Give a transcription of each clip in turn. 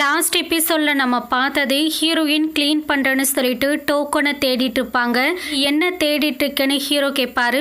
Last எபிசோடில் நம்ம பார்த்தது ஹீரோயின் க்ளீன் பண்ணுறேன்னு சொல்லிட்டு டோக்கனை தேடிட்டு இருப்பாங்க. என்ன தேடிட்டு இருக்கேன்னு ஹீரோ கேட்பாரு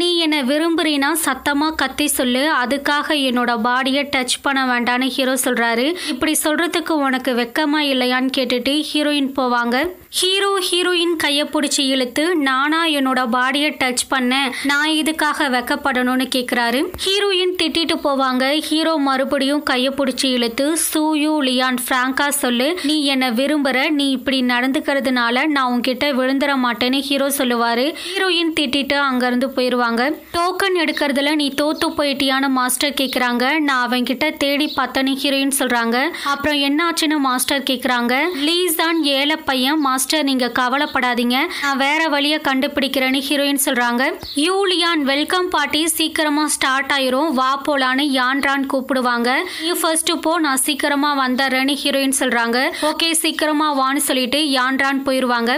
நீ என்னை விரும்புறீனா சத்தமாக கத்தி சொல்லு. அதுக்காக என்னோட பாடியை டச் பண்ண வேண்டான்னு ஹீரோ சொல்கிறாரு இப்படி சொல்கிறதுக்கு உனக்கு வெக்கமாக இல்லையான்னு கேட்டுட்டு ஹீரோயின் போவாங்க. ஹீரோ ஹீரோயின் கையை பிடிச்சி இழுத்து நானா என்னோட பாடியை டச் பண்ணேன். நான் இதுக்காக வெக்கப்படணும்னு கேட்குறாரு ஹீரோயின் திட்டிட்டு போவாங்க. ஹீரோ மறுபடியும் கையை பிடிச்சி இழுத்து சூயூ லியான் ஃப்ராங்கா சொல்லு. நீ என்னை விரும்புற நீ இப்படி நடந்துக்கிறதுனால நான் உன்கிட்ட விழுந்துட மாட்டேன்னு ஹீரோ சொல்லுவாரு. ஹீரோயின் திட்டிட்டு அங்கேருந்து போயிடுவாங்க டோக்கன் எடுக்கிறதுல நீ தோத்து போயிட்டியான்னு மாஸ்டர் கேட்குறாங்க நான் அவன்கிட்ட தேடி பார்த்தேன்னு ஹீரோயின் சொல்கிறாங்க அப்புறம் என்னாச்சுன்னு மாஸ்டர் கேட்குறாங்க லீஸ் தான் ஏழை பையன். மாஸ்டர் நீங்க கவலைப்படாதீங்க. நான் வேற வழியை கண்டுபிடிக்கிறேன்னு ஹீரோயின் சொல்றாங்க. யூலியான் வெல்கம் பார்ட்டி சீக்கிரமா ஸ்டார்ட் ஆயிரும். வா போலான்னு யான்றான் கூப்பிடுவாங்க. நீ ஃபர்ஸ்ட் போ நான் சீக்கிரமா வந்துடுறேன்னு ஹீரோயின் சொல்றாங்க. ஓகே சீக்கிரமா வான்னு சொல்லிட்டு யான்றான் போயிடுவாங்க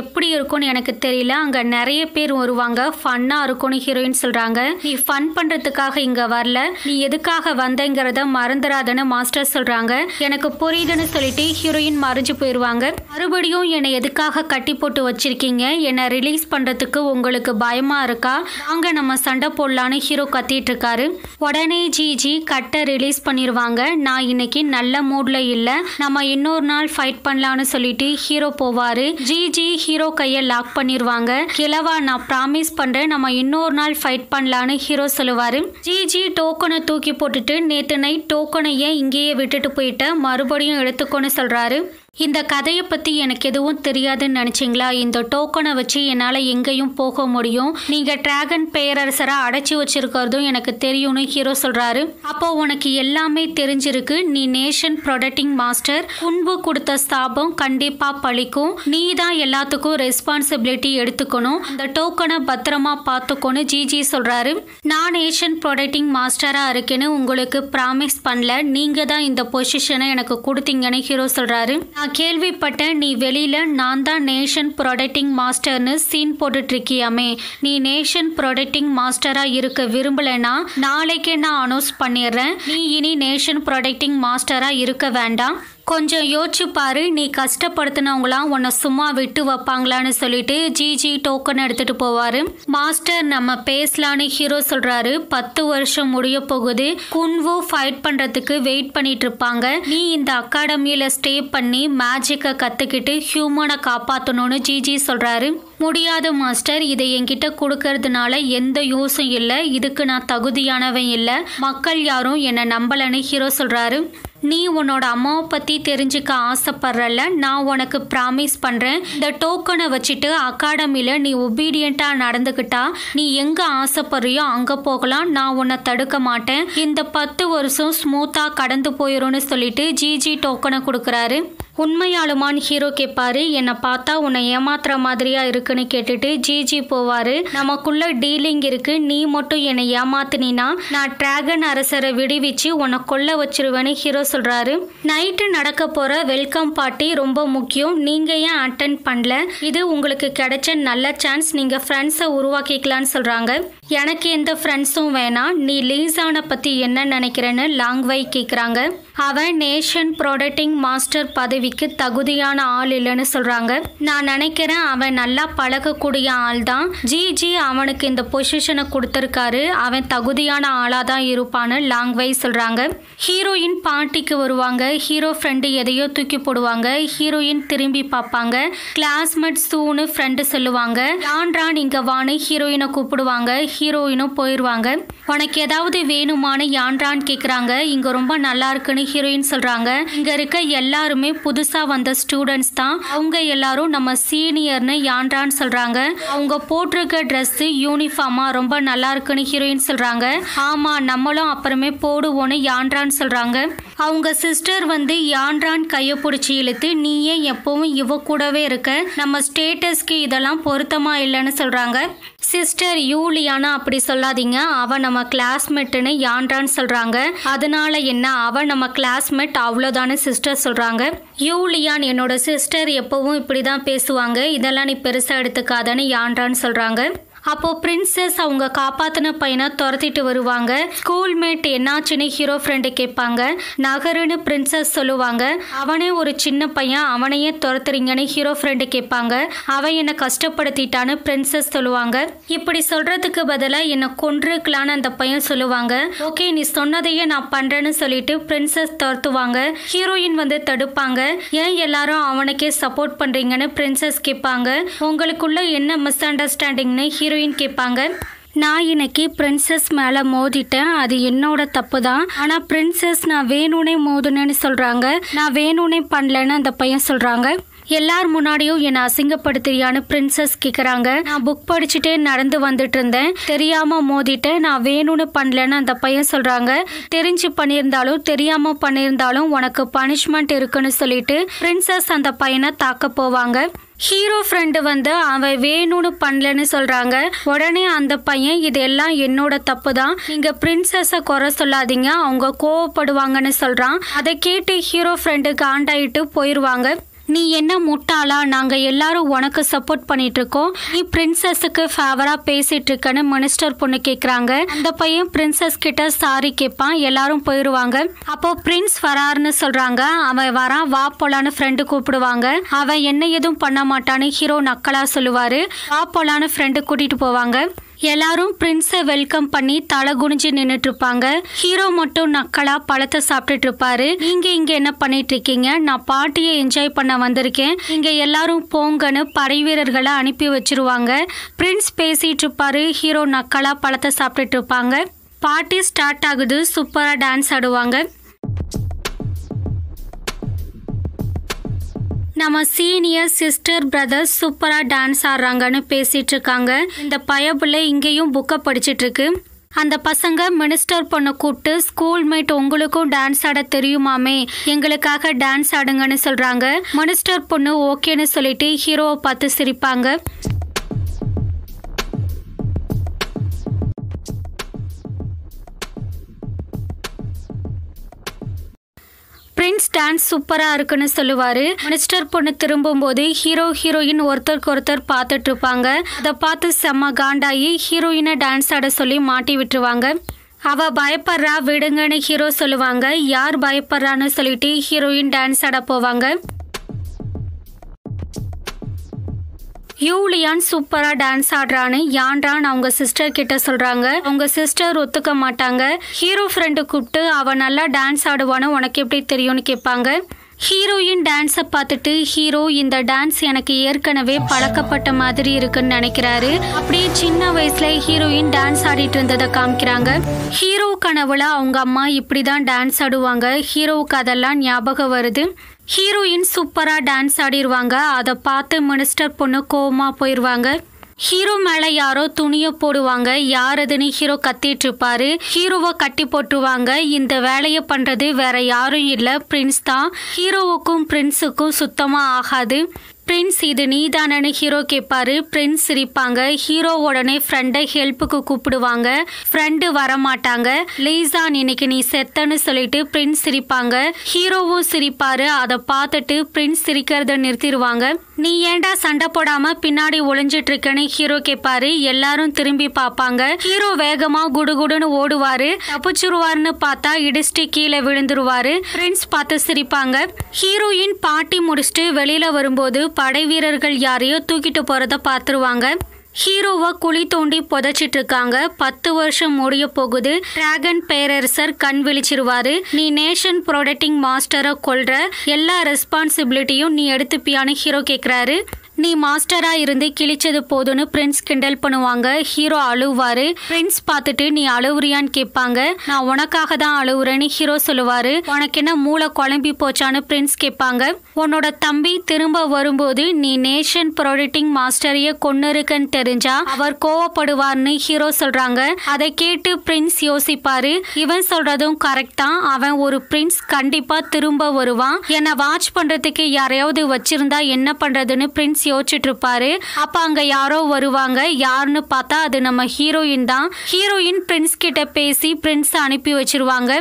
எப்படி இருக்கும்னு எனக்கு தெரியல. அங்கே நிறைய பேர் வருவாங்க. ஃபன்னாக இருக்கும்னு ஹீரோயின் சொல்கிறாங்க நீ ஃபன் பண்ணுறதுக்காக இங்கே வரல. நீ எதுக்காக வந்தங்கிறத மறந்துடாதன்னு மாஸ்டர் சொல்கிறாங்க எனக்கு புரியுதுன்னு சொல்லிட்டு ஹீரோயின் மறைஞ்சு போயிடுவாங்க மறுபடியும் என்னை எதுக்காக கட்டி போட்டு வச்சிருக்கீங்க? என்னை ரிலீஸ் பண்ணுறதுக்கு உங்களுக்கு பயமாக இருக்கா? அங்கே நம்ம சண்டை போடலான்னு ஹீரோ கத்திட்டு இருக்காரு. உடனே ஜிஜி கட்டை ரிலீஸ் பண்ணிடுவாங்க நான் இன்னைக்கு நல்ல மூடில் இல்லை. நம்ம இன்னொரு நாள் ஃபைட் பண்ணலான்னு சொல்லிட்டு ஹீரோ போவார். ஜிஜி ஹீரோ கையை லாக் பண்ணிடுவாங்க கிழவா நான் ப்ராமிஸ் பண்ணுறேன் நம்ம இன்னொரு நாள் ஃபைட் பண்ணலான்னு ஹீரோ சொல்லுவார். ஜிஜி டோக்கனை தூக்கி போட்டுட்டு நேற்று நைட் டோக்கனையே இங்கேயே விட்டுட்டு போயிட்ட? மறுபடியும் எடுத்துக்கோன்னு சொல்கிறாரு இந்த கதையை பற்றி எனக்கு எதுவும் தெரியாதுன்னு நினச்சிங்களா? இந்த டோக்கனை வச்சு என்னால் எங்கேயும் போக முடியும். நீங்கள் டிராகன் பேரரசரை அடைச்சி வச்சிருக்கிறதும் எனக்கு தெரியும்னு ஹீரோ சொல்கிறாரு அப்போ உனக்கு எல்லாமே தெரிஞ்சிருக்கு. நீ நேஷன் ப்ரொடக்டிங் மாஸ்டர் குன்பு கொடுத்த ஸ்தாபம் கண்டிப்பாக பழிக்கும். நீ தான் எல்லாத்துக்கும் ரெஸ்பான்சிபிலிட்டி எடுத்துக்கணும். இந்த டோக்கனை பத்திரமா பார்த்துக்கோன்னு ஜிஜி சொல்கிறாரு நான் நேஷன் ப்ரொடக்டிங் மாஸ்டராக இருக்கேன்னு உங்களுக்கு ப்ராமிஸ் பண்ணல. நீங்கள் தான் இந்த பொசிஷனை எனக்கு கொடுத்தீங்கன்னு ஹீரோ சொல்கிறாரு நான் கேள்விப்பட்டேன் நீ வெளியில நான் தான் நேஷன் ப்ரொடக்டிங் மாஸ்டர்னு சீன் போட்டுட்டு இருக்கியாமே நீ நேஷன் ப்ரொடக்டிங் மாஸ்டரா இருக்க விரும்பலைன்னா நாளைக்கே நான் அனௌன்ஸ் பண்ணிடுறேன். நீ இனி நேஷன் ப்ரொடக்டிங் மாஸ்டரா இருக்க வேண்டாம். கொஞ்சம் யோசிச்சு பாரு நீ கஷ்டப்படுத்தினவங்களாம் உன்னை சும்மா விட்டு வைப்பாங்களான்னு சொல்லிட்டு ஜிஜி டோக்கன் எடுத்துட்டு போவாரு. மாஸ்டர் நம்ம பேசலான்னு ஹீரோ சொல்றாரு. பத்து வருஷம் முடிய போகுது. குன்வு ஃபைட் பண்றதுக்கு வெயிட் பண்ணிட்டு இருப்பாங்க. நீ இந்த அகாடமியில ஸ்டே பண்ணி மேஜிக்கை கத்துக்கிட்டு ஹியூமனை காப்பாற்றணும்னு ஜிஜி சொல்றாரு. முடியாது மாஸ்டர். இதை என்கிட்ட கொடுக்கறதுனால எந்த யூஸும் இல்லை. இதுக்கு நான் தகுதியானவன் இல்லை. மக்கள் யாரும் என்னை நம்பலன்னு ஹீரோ சொல்கிறாரு நீ உன்னோட அம்மாவை பற்றி தெரிஞ்சுக்க ஆசைப்படுறல நான் உனக்கு ப்ராமிஸ் பண்ணுறேன் இந்த டோக்கனை வச்சுட்டு அகாடமியில் நீ ஒபீடியண்ட்டாக நடந்துக்கிட்டா நீ எங்கே ஆசைப்படுறியோ அங்கே போகலாம். நான் உன்னை தடுக்க மாட்டேன். இந்த பத்து வருஷம் ஸ்மூத்தாக கடந்து போயிடும்னு சொல்லிட்டு ஜிஜி டோக்கனை கொடுக்குறாரு. உண்மையாலுமான் ஹீரோ கேட்பாரு என்னை பார்த்தா உன்னை ஏமாத்துற மாதிரியா இருக்குன்னு கேட்டுட்டு ஜிஜி போவாரு. நமக்குள்ள டீலிங் இருக்கு. நீ மட்டும் என்னை ஏமாத்தினா நான் டிராகன் அரசரை விடுவிச்சு உன்னை கொல்ல வச்சிருவேன்னு ஹீரோ சொல்றாரு. நைட்டு நடக்க போற வெல்கம் பார்ட்டி ரொம்ப முக்கியம். நீங்க ஏன் அட்டன் பண்ணல? இது உங்களுக்கு கிடைச்ச நல்ல சான்ஸ் நீங்க ஃப்ரெண்ட்ஸை உருவாக்கிக்கலான்னு சொல்றாங்க. எனக்கு எந்த ஃப்ரெண்ட்ஸும் வேணாம். நீ லீசானை பற்றி என்ன நினைக்கிறேன்னு லாங்வை கேட்குறாங்க அவன் நேஷன் ப்ரொடக்டிங் மாஸ்டர் பதவிக்கு தகுதியான ஆள் இல்லைன்னு சொல்கிறாங்க நான் நினைக்கிறேன் அவன் நல்லா பழகக்கூடிய ஆள் தான் ஜி அவனுக்கு இந்த பொசிஷனை கொடுத்துருக்காரு. அவன் தகுதியான ஆளாக தான் இருப்பான்னு லாங்வை சொல்கிறாங்க ஹீரோயின் பாட்டிக்கு வருவாங்க. ஹீரோ ஃப்ரெண்டு எதையோ தூக்கி போடுவாங்க. ஹீரோயின் திரும்பி பார்ப்பாங்க. கிளாஸ்மேட் சூன்னு ஃப்ரெண்டு சொல்லுவாங்க. யான்றான் இங்கே வான்னு ஹீரோயினை கூப்பிடுவாங்க. ஹீரோயினும் போயிடுவாங்க உனக்கு ஏதாவது வேணுமான்னு யான்றான்னு கேட்குறாங்க இங்கே ரொம்ப நல்லா இருக்குன்னு ஹீரோயின் சொல்கிறாங்க இங்கே இருக்க எல்லாருமே புதுசாக வந்த ஸ்டூடெண்ட்ஸ் தான். அவங்க எல்லாரும் நம்ம சீனியர்னு யான்றான்னு சொல்கிறாங்க அவங்க போட்டிருக்க ட்ரெஸ்ஸு யூனிஃபார்மாக ரொம்ப நல்லா இருக்குன்னு ஹீரோயின் சொல்கிறாங்க ஆமாம் நம்மளும் அப்புறமே போடுவோன்னு யான்றான்னு சொல்கிறாங்க அவங்க சிஸ்டர் வந்து யான்றான் கையை பிடிச்சி இழுத்து நீயே எப்பவும் இவ கூடவே இருக்க. நம்ம ஸ்டேட்டஸ்க்கு இதெல்லாம் பொருத்தமாக இல்லைன்னு சொல்கிறாங்க சிஸ்டர் யூலியான அப்படி சொல்லாதீங்க. அவ நம்ம கிளாஸ்மேட்டுன்னு யான்றான்னு சொல்றாங்க. அதனால என்ன? அவ நம்ம கிளாஸ்மேட் அவ்வளோதானு சிஸ்டர் சொல்றாங்க. யூலியான் என்னோட சிஸ்டர் எப்பவும் இப்படி தான் பேசுவாங்க. இதெல்லாம் நீ பெருசாக எடுத்துக்காதன்னு யான்றான்னு சொல்றாங்க. அப்போ பிரின்சஸ் அவங்க காப்பாத்தின பையனை துரத்திட்டு வருவாங்க. ஸ்கூல்மேட் என்னாச்சுன்னு ஹீரோ ஃப்ரெண்டு கேட்பாங்க. நகருன்னு பிரின்சஸ் சொல்லுவாங்க. அவனே ஒரு சின்ன பையன் அவனையே துரத்துறீங்கன்னு ஹீரோ ஃப்ரெண்டு கேட்பாங்க. அவன் என்னை கஷ்டப்படுத்திட்டான்னு பிரின்சஸ் சொல்லுவாங்க. இப்படி சொல்றதுக்கு பதிலாக என்னை கொன்றுக்கலான்னு அந்த பையன் சொல்லுவாங்க. ஓகே நீ சொன்னதையே நான் பண்றேன்னு சொல்லிட்டு பிரின்சஸ் துரத்துவாங்க. ஹீரோயின் வந்து தடுப்பாங்க. ஏன் எல்லாரும் அவனுக்கே சப்போர்ட் பண்றீங்கன்னு பிரின்சஸ் கேட்பாங்க. உங்களுக்குள்ள என்ன மிஸ் அண்டர்ஸ்டாண்டிங்னு ஹீரோ ஹீரோயின் கேட்பாங்க நான் இன்னைக்கு பிரின்சஸ் மேலே மோதிட்டேன். அது என்னோட தப்பு தான் ஆனால் பிரின்சஸ் நான் வேணும்னே மோதுனேன்னு சொல்கிறாங்க நான் வேணும்னே பண்ணலன்னு அந்த பையன் சொல்கிறாங்க எல்லார் முன்னாடியும் என்னை அசிங்கப்படுத்துறியான்னு பிரின்சஸ் கேட்குறாங்க நான் புக் படிச்சுட்டே நடந்து வந்துட்டு இருந்தேன். தெரியாமல் மோதிட்டேன். நான் வேணும்னு பண்ணலன்னு அந்த பையன் சொல்கிறாங்க தெரிஞ்சு பண்ணியிருந்தாலும் தெரியாமல் பண்ணியிருந்தாலும் உனக்கு பனிஷ்மெண்ட் இருக்குன்னு சொல்லிட்டு பிரின்சஸ் அந்த பையனை தாக்க போவாங்க. ஹீரோ ஃப்ரெண்டு வந்து அவன் வேணும்னு பண்ணலன்னு சொல்கிறாங்க உடனே அந்த பையன் இதெல்லாம் என்னோட தப்பு தான் நீங்கள் பிரின்சஸை குறை சொல்லாதீங்க. அவங்க கோவப்படுவாங்கன்னு சொல்கிறான் அதை கேட்டு ஹீரோ ஃப்ரெண்டு காண்டாயிட்டு போயிடுவாங்க நீ என்ன முட்டாளா? நாங்கள் எல்லாரும் உனக்கு சப்போர்ட் பண்ணிட்டு இருக்கோம் நீ பிரின்சஸுக்கு ஃபேவராக பேசிட்டு இருக்கன்னு மினிஸ்டர் பொண்ணு கேட்குறாங்க அந்த பையன் பிரின்சஸ் கிட்ட சாரி கேட்பான் எல்லாரும் போயிடுவாங்க அப்போ பிரின்ஸ் வராருன்னு சொல்றாங்க. அவன் வரான் வா போலான்னு ஃப்ரெண்டு கூப்பிடுவாங்க. அவன் என்ன எதுவும் பண்ண மாட்டான்னு ஹீரோ நக்கலா சொல்லுவாரு. வா போலான்னு ஃப்ரெண்டு கூட்டிட்டு போவாங்க. எல்லாரும் பிரின்ஸை வெல்கம் பண்ணி தலை குனிஞ்சு நின்றுட்டு இருப்பாங்க ஹீரோ மட்டும் நக்கலா பழத்தை சாப்பிட்டுட்டு இருப்பாரு நீங்க இங்க என்ன பண்ணிட்டு இருக்கீங்க நான் பாட்டியை என்ஜாய் பண்ண வந்திருக்கேன். இங்க எல்லாரும் போங்கன்னு படை வீரர்களை அனுப்பி வச்சிருவாங்க. பிரின்ஸ் பேசிட்டு இருப்பாரு ஹீரோ நக்கலா பழத்தை சாப்பிட்டுட்டு இருப்பாங்க பாட்டி ஸ்டார்ட் ஆகுது. சூப்பராக டான்ஸ் ஆடுவாங்க. நம்ம சீனியர் சிஸ்டர் பிரதர்ஸ் சூப்பராக டான்ஸ் ஆடுறாங்கன்னு பேசிட்டு இருக்காங்க இந்த பயபுள்ள இங்கேயும் புக்கை படிச்சுட்டு இருக்கு அந்த பசங்க மினிஸ்டர் பொண்ணை கூப்பிட்டு ஸ்கூல்மேட் உங்களுக்கும் டான்ஸ் ஆட தெரியுமாமே? எங்களுக்காக டான்ஸ் ஆடுங்கன்னு சொல்றாங்க. மினிஸ்டர் பொண்ணு ஓகேன்னு சொல்லிட்டு ஹீரோவை பார்த்து சிரிப்பாங்க. பிரின்ஸ் டான்ஸ் சூப்பராக இருக்குன்னு சொல்லுவார். மினிஸ்டர் பொண்ணு திரும்பும்போது ஹீரோ ஹீரோயின் ஒருத்தருக்கு ஒருத்தர் பார்த்துட்டு இருப்பாங்க அதை பார்த்து செம்ம காண்டாயி ஹீரோயினை டான்ஸ் ஆட சொல்லி மாட்டி விட்டுருவாங்க. அவ பயப்படுறா விடுங்கன்னு ஹீரோ சொல்லுவாங்க. யார் பயப்படுறான்னு சொல்லிட்டு ஹீரோயின் டான்ஸ் ஆட போவாங்க. யூலியான் சூப்பரா டான்ஸ் ஆடுறான்னு யான்றான் அவங்க சிஸ்டர் கிட்ட சொல்றாங்க. அவங்க சிஸ்டர் ஒத்துக்க மாட்டாங்க. ஹீரோ ஃப்ரெண்டு கூப்பிட்டு அவன் நல்லா டான்ஸ் ஆடுவான்னு உனக்கு எப்படி தெரியும்னு கேட்பாங்க. ஹீரோயின் டான்ஸை பார்த்துட்டு ஹீரோ இந்த டான்ஸ் எனக்கு ஏற்கனவே பழக்கப்பட்ட மாதிரி இருக்குன்னு நினைக்கிறாரு. அப்படியே சின்ன வயசுல ஹீரோயின் டான்ஸ் ஆடிட்டு இருந்ததை காமிக்கிறாங்க. ஹீரோ கனவுல அவங்க அம்மா இப்படிதான் டான்ஸ் ஆடுவாங்க. ஹீரோவுக்கு அதெல்லாம் ஞாபகம் வருது. ஹீரோயின் சூப்பராக டான்ஸ் ஆடிடுவாங்க அதை பார்த்து மினிஸ்டர் பொண்ணு கோவமாக போயிடுவாங்க ஹீரோ மேல யாரோ துணிய போடுவாங்க. யார் அதுன்னு ஹீரோ கத்திட்டு இருப்பாரு. ஹீரோவை கட்டி போட்டுருவாங்க. இந்த வேலையை பண்றது வேற யாரும் இல்ல. பிரின்ஸ் தான். ஹீரோவுக்கும் பிரின்ஸுக்கும் சுத்தமா ஆகாது. பிரின்ஸ் இது நீதானன்னு ஹீரோ கேட்பாரு பிரின்ஸ் சிரிப்பாங்க. ஹீரோ உடனே ஃப்ரெண்டை ஹெல்ப்புக்கு கூப்பிடுவாங்க. ஃப்ரெண்டு வரமாட்டாங்க. லீசான் இன்னைக்கு நீ செத்தன்னு சொல்லிட்டு பிரின்ஸ் சிரிப்பாங்க. ஹீரோவும் சிரிப்பாரு. அதை பார்த்துட்டு பிரின்ஸ் சிரிக்கிறத நிறுத்திடுவாங்க. நீ ஏன்டா சண்டை போடாம பின்னாடி ஒளிஞ்சிட்டு இருக்கேன்னு ஹீரோ கேட்பாரு எல்லாரும் திரும்பி பார்ப்பாங்க ஹீரோ வேகமா குடுகுடுன்னு ஓடுவாரு. தப்பிச்சிருவாருன்னு பார்த்தா இடிச்சிட்டு கீழே விழுந்துருவாரு. ஃப்ரெண்ட்ஸ் பார்த்து சிரிப்பாங்க. ஹீரோயின் பாட்டி முடிச்சுட்டு வெளியில வரும்போது படை வீரர்கள் யாரையோ தூக்கிட்டு போறத பார்த்துருவாங்க. ஹீரோவை குழி தோண்டி புதைச்சிட்டு இருக்காங்க பத்து வருஷம் முடிய போகுது. டிராகன் பேரரசர் கண் விழிச்சிருவாரு. நீ நேஷன் ப்ரொடக்டிங் மாஸ்டரை கொள்ற எல்லா ரெஸ்பான்சிபிலிட்டியும் நீ எடுத்துப்பியான்னு ஹீரோ கேட்குறாரு நீ மாஸ்டரா இருந்து கிழிச்சது போதுன்னு பிரின்ஸ் கிண்டல் பண்ணுவாங்க. ஹீரோ அழுவாரு. பிரின்ஸ் பார்த்துட்டு நீ அழுவுறியான்னு கேட்பாங்க. நான் உனக்காக தான் அழுவுறேன்னு ஹீரோ சொல்லுவாரு. உனக்கு என்ன மூளை குழம்பி போச்சான்னு பிரின்ஸ் கேட்பாங்க. உன்னோட தம்பி திரும்ப வரும்போது நீ நேஷன் ப்ரொடிட்டிங் மாஸ்டரையே கொன்னு இருக்கன்னு தெரிஞ்சா அவர் கோவப்படுவார்னு ஹீரோ சொல்றாங்க. அதை கேட்டு பிரின்ஸ் யோசிப்பாரு. இவன் சொல்றதும் கரெக்ட் தான். அவன் ஒரு பிரின்ஸ் கண்டிப்பா திரும்ப வருவான். என்னை வாட்ச் பண்றதுக்கு யாரையாவது வச்சிருந்தா என்ன பண்றதுன்னு பிரின்ஸ் யோசிச்சுட்டு இருப்பாரு அப்ப அங்க யாரோ வருவாங்க. யாருன்னு பார்த்தா அது நம்ம ஹீரோயின் தான். ஹீரோயின் பிரின்ஸ் கிட்ட பேசி பிரின்ஸ் அனுப்பி வச்சிருவாங்க.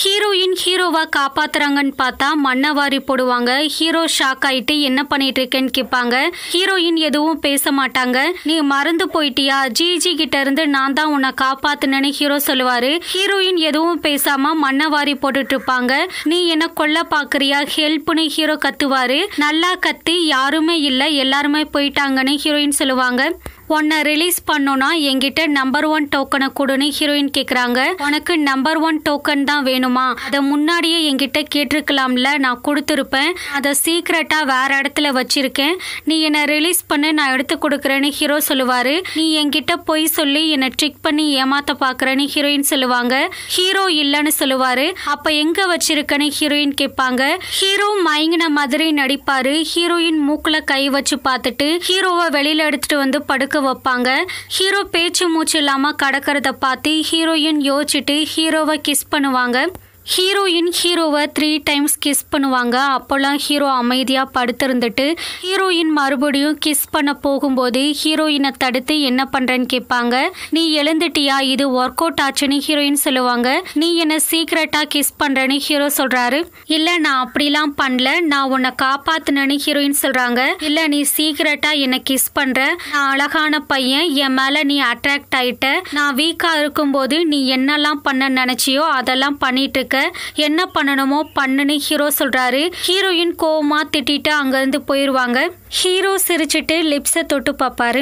ஹீரோயின் ஹீரோவா காப்பாத்துறாங்கன்னு பார்த்தா மண்ணை வாரி போடுவாங்க. ஹீரோ ஷாக் ஆயிட்டு என்ன பண்ணிட்டு இருக்கேன்னு கேட்பாங்க. ஹீரோயின் எதுவும் பேச மாட்டாங்க. நீ மறந்து போயிட்டியா? ஜிஜி கிட்ட இருந்து நான் தான் உன்னை காப்பாத்துனேன்னு ஹீரோ சொல்லுவாரு. ஹீரோயின் எதுவும் பேசாம மண்ணை வாரி போட்டுட்டு இருப்பாங்க நீ என்ன கொல்ல பாக்குறியா? ஹெல்ப்னு ஹீரோ கத்துவாரு. நல்லா கத்தி யாருமே இல்லை எல்லாருமே போயிட்டாங்கன்னு ஹீரோயின் சொல்லுவாங்க. உன்னை ரிலீஸ் பண்ணோன்னா என்கிட்ட நம்பர் ஒன் டோக்கனை கொடுன்னு ஹீரோயின் கேட்குறாங்க உனக்கு நம்பர் ஒன் டோக்கன் தான் வேணுமா? அதை முன்னாடியே என்கிட்ட கேட்டிருக்கலாம்ல நான் கொடுத்துருப்பேன். அதை சீக்ரெட்டாக வேற இடத்துல வச்சிருக்கேன். நீ என்னை ரிலீஸ் பண்ணு நான் எடுத்து கொடுக்குறேன்னு ஹீரோ சொல்லுவார். நீ என்கிட்ட பொய் சொல்லி என்னை ட்ரிக் பண்ணி ஏமாத்த பார்க்குறேன்னு ஹீரோயின் சொல்லுவாங்க. ஹீரோ இல்லைன்னு சொல்லுவார். அப்போ எங்கே வச்சிருக்கன்னு ஹீரோயின் கேட்பாங்க. ஹீரோ மயங்கின மாதிரி நடிப்பார். ஹீரோயின் மூக்கில் கை வச்சு பார்த்துட்டு ஹீரோவை வெளியில் எடுத்துகிட்டு வந்து படுக்க வைப்பாங்க. ஹீரோ பேச்சு மூச்சு இல்லாம கடக்கிறத பார்த்து ஹீரோயின் யோசிச்சுட்டு ஹீரோவை கிஸ் பண்ணுவாங்க. ஹீரோயின் ஹீரோவை த்ரீ டைம்ஸ் கிஸ் பண்ணுவாங்க. அப்போல்லாம் ஹீரோ அமைதியாக படுத்திருந்துட்டு ஹீரோயின் மறுபடியும் கிஸ் பண்ண போகும்போது ஹீரோயினை தடுத்து என்ன பண்ணுறேன்னு கேட்பாங்க. நீ எழுந்துட்டியா? இது ஒர்க் அவுட் ஆச்சுன்னு ஹீரோயின் சொல்லுவாங்க. நீ என்னை சீக்ரெட்டாக கிஸ் பண்ணுறேன்னு ஹீரோ சொல்கிறாரு இல்லை நான் அப்படிலாம் பண்ணல. நான் உன்னை காப்பாற்றினேன்னு ஹீரோயின் சொல்கிறாங்க இல்லை நீ சீக்ரெட்டாக என்னை கிஸ் பண்ணுற நான் அழகான பையன். என் மேலே நீ அட்ராக்ட் ஆகிட்ட நான் வீக்காக இருக்கும்போது நீ என்னெல்லாம் பண்ண நினச்சியோ அதெல்லாம் பண்ணிட்டு இருக்க என்ன பண்ணணுமோ பண்ணுன்னு ஹீரோ சொல்றாரு. ஹீரோயின் கோவமா திட்டிட்டு அங்கேருந்து போயிடுவாங்க ஹீரோ சிரிச்சிட்டு லிப்ஸை தொட்டு பார்ப்பாரு.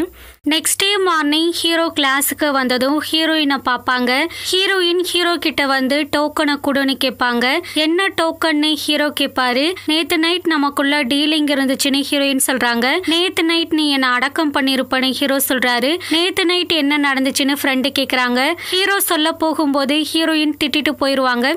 நெக்ஸ்ட் டே மார்னிங் ஹீரோ கிளாஸுக்கு வந்ததும் ஹீரோயினை பார்ப்பாங்க. ஹீரோயின் ஹீரோ கிட்ட வந்து டோக்கனை கொடுன்னு கேட்பாங்க. என்ன டோக்கன்னு ஹீரோ கேட்பாரு. நேத்து நைட் நமக்குள்ள டீலிங் இருந்துச்சுன்னு ஹீரோயின் சொல்றாங்க. நேத்து நைட் நீ என்ன அடக்கம் பண்ணிருப்பன்னு ஹீரோ சொல்றாரு. நேத்து நைட் என்ன நடந்துச்சுன்னு ஃப்ரெண்டு கேட்குறாங்க ஹீரோ சொல்ல போகும்போது ஹீரோயின் திட்டிட்டு போயிடுவாங்க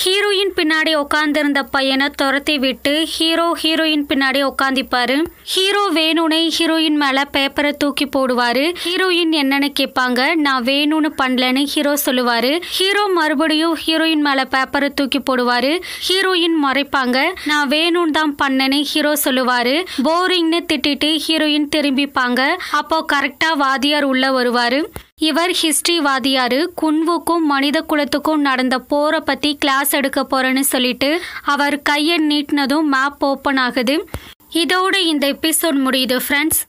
ஹீரோயின் பின்னாடி உட்காந்துருந்த பையனை துரத்தி விட்டு ஹீரோ ஹீரோயின் பின்னாடி உட்காந்திப்பாரு ஹீரோ வேணும்னே ஹீரோயின் மேல பேப்பரை தூக்கி போடுவாரு. ஹீரோயின் என்னன்னு கேட்பாங்க நான் வேணும்னு பண்ணலன்னு ஹீரோ சொல்லுவாரு. ஹீரோ மறுபடியும் ஹீரோயின் மேல பேப்பரை தூக்கி போடுவாரு. ஹீரோயின் மறைப்பாங்க நான் வேணும்னு தான் பண்ணேன்னு ஹீரோ சொல்லுவாரு. போரிங்னு திட்டிட்டு ஹீரோயின் திரும்பிப்பாங்க. அப்போ கரெக்டா வாதியார் உள்ள வருவாரு. இவர் ஹிஸ்டரி வாதியாரு குன்வுக்கும் மனித குலத்துக்கும் நடந்த போரை பத்தி கிளாஸ் எடுக்க போறேன்னு சொல்லிட்டு அவர் கையை நீட்டினதும் மேப் ஓப்பன் ஆகுது. இதோட இந்த எபிசோட் முடியுது ஃப்ரெண்ட்ஸ்